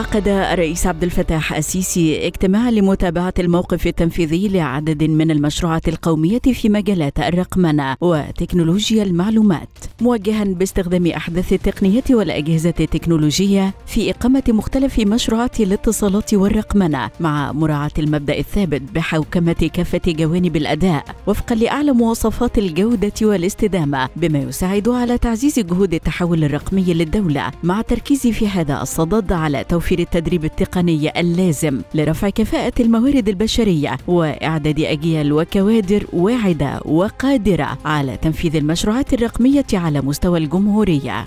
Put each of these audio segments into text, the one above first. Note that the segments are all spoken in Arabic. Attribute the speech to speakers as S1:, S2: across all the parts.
S1: عقد الرئيس عبد الفتاح السيسي اجتماع لمتابعة الموقف التنفيذي لعدد من المشروعات القومية في مجالات الرقمنة وتكنولوجيا المعلومات موجها باستخدام أحدث التقنيات والأجهزة التكنولوجية في إقامة مختلف مشروعات الاتصالات والرقمنة مع مراعاة المبدأ الثابت بحوكمة كافة جوانب الأداء وفقا لأعلى مواصفات الجودة والاستدامة بما يساعد على تعزيز جهود التحول الرقمي للدولة مع التركيز في هذا الصدد على توفير التدريب التقني اللازم لرفع كفاءة الموارد البشرية وإعداد أجيال وكوادر واعدة وقادرة على تنفيذ المشروعات الرقمية على مستوى الجمهورية.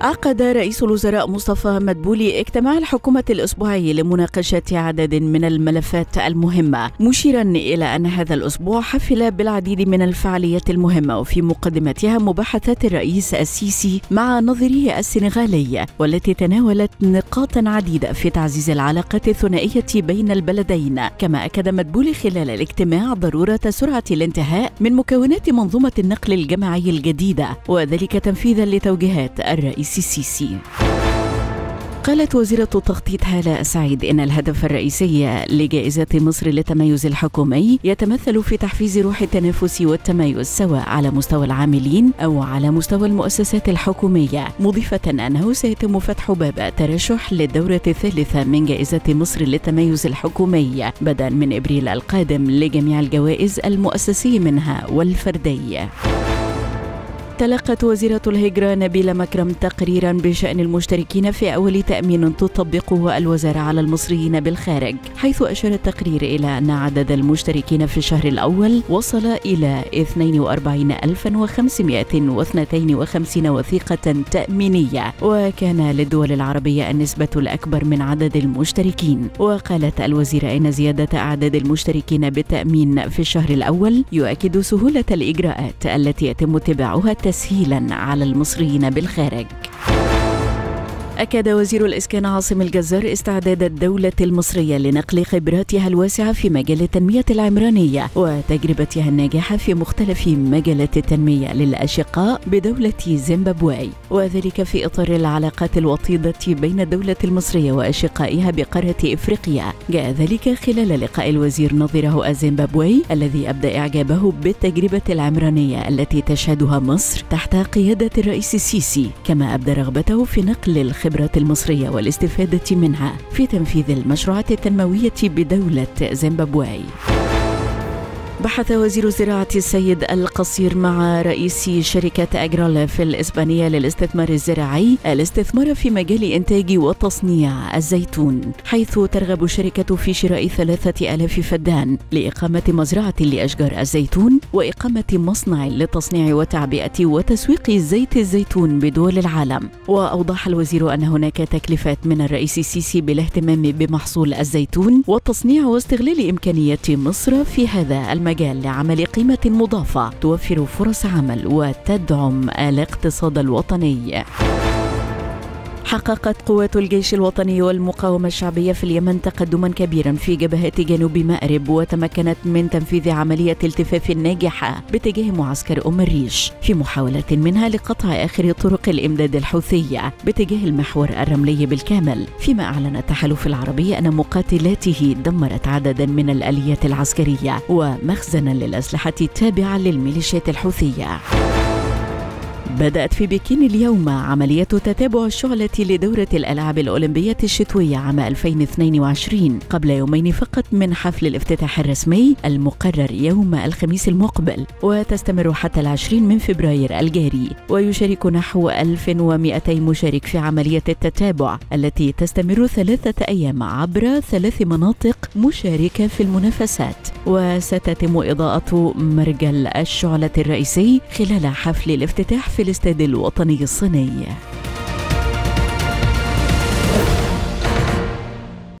S1: عقد رئيس الوزراء مصطفى مدبولي اجتماع الحكومة الأسبوعي لمناقشة عدد من الملفات المهمة مشيرا إلى أن هذا الأسبوع حفل بالعديد من الفعاليات المهمة وفي مقدمتها مباحثات الرئيس السيسي مع نظيره السنغالي والتي تناولت نقاطا عديدة في تعزيز العلاقات الثنائية بين البلدين. كما أكد مدبولي خلال الاجتماع ضرورة سرعة الانتهاء من مكونات منظومة النقل الجماعي الجديدة وذلك تنفيذا لتوجيهات الرئيس السيسي قالت وزيرة التخطيط هالة سعيد إن الهدف الرئيسي لجائزة مصر للتميز الحكومي يتمثل في تحفيز روح التنافس والتميز سواء على مستوى العاملين أو على مستوى المؤسسات الحكومية. مضيفة أنه سيتم فتح باب ترشح للدورة الثالثة من جائزة مصر للتميز الحكومي بدءا من إبريل القادم لجميع الجوائز المؤسسي منها والفردي. تلقت وزيرة الهجرة نبيلة مكرم تقريرا بشأن المشتركين في أول تأمين تطبقه الوزارة على المصريين بالخارج حيث أشار التقرير إلى أن عدد المشتركين في الشهر الأول وصل إلى 42552 وثيقة تأمينية وكان للدول العربية النسبة الأكبر من عدد المشتركين. وقالت الوزيرة إن زيادة أعداد المشتركين بالتأمين في الشهر الأول يؤكد سهولة الإجراءات التي يتم اتباعها تسهيلا على المصريين بالخارج. أكد وزير الإسكان عاصم الجزار استعداد الدولة المصرية لنقل خبراتها الواسعة في مجال التنمية العمرانية وتجربتها الناجحة في مختلف مجالات التنمية للأشقاء بدولة زيمبابوي. وذلك في إطار العلاقات الوطيدة بين الدولة المصرية وأشقائها بقارة إفريقيا. جاء ذلك خلال لقاء الوزير نظيره الزيمبابوي الذي أبدى إعجابه بالتجربة العمرانية التي تشهدها مصر تحت قيادة الرئيس السيسي كما أبدى رغبته في نقل الخبرات الخبرات المصرية والاستفادة منها في تنفيذ المشروعات التنموية بدولة زيمبابوي. بحث وزير الزراعة السيد القصير مع رئيس شركة أجرالف الإسبانية للاستثمار الزراعي الاستثمار في مجال إنتاج وتصنيع الزيتون حيث ترغب الشركة في شراء ثلاثة ألاف فدان لإقامة مزرعة لأشجار الزيتون وإقامة مصنع لتصنيع وتعبئة وتسويق زيت الزيتون بدول العالم. وأوضح الوزير أن هناك تكلفات من الرئيس السيسي بالاهتمام بمحصول الزيتون والتصنيع واستغلال إمكانيات مصر في هذا المجال. المجال لعمل قيمة مضافة توفر فرص عمل وتدعم الاقتصاد الوطني. حققت قوات الجيش الوطني والمقاومة الشعبية في اليمن تقدما كبيرا في جبهات جنوب مأرب وتمكنت من تنفيذ عملية التفاف ناجحة باتجاه معسكر أم الريش في محاولة منها لقطع آخر طرق الإمداد الحوثية باتجاه المحور الرملي بالكامل. فيما أعلن التحالف العربي أن مقاتلاته دمرت عددا من الآليات العسكرية ومخزنا للأسلحة التابعة للميليشيات الحوثية. بدأت في بكين اليوم عملية تتابع الشعلة لدورة الألعاب الأولمبية الشتوية عام 2022 قبل يومين فقط من حفل الافتتاح الرسمي المقرر يوم الخميس المقبل وتستمر حتى العشرين من فبراير الجاري. ويشارك نحو 1200 مشارك في عملية التتابع التي تستمر ثلاثة أيام عبر ثلاث مناطق مشاركة في المنافسات. وستتم إضاءة مرجل الشعلة الرئيسي خلال حفل الافتتاح في الاستاد الوطني الصيني.